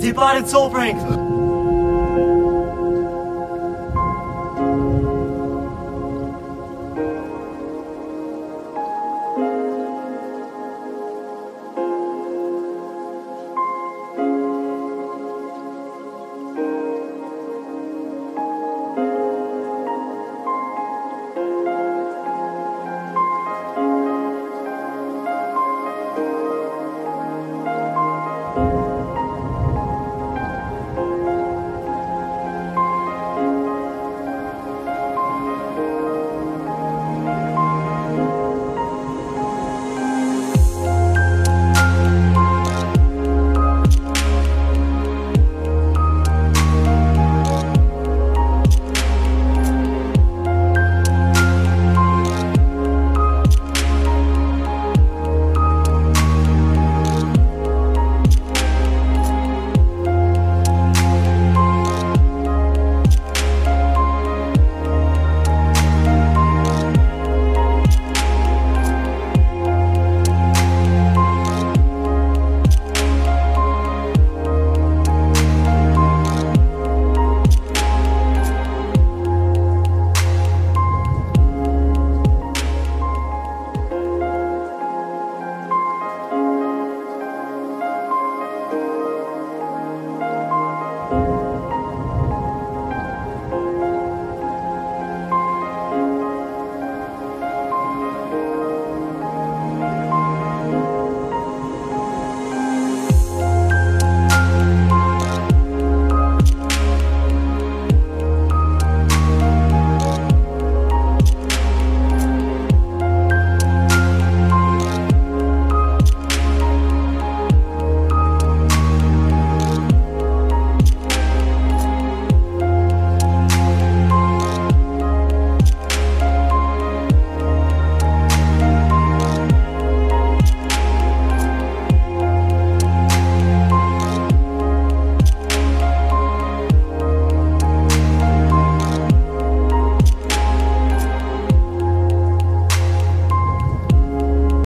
Deep Body Soul Prank.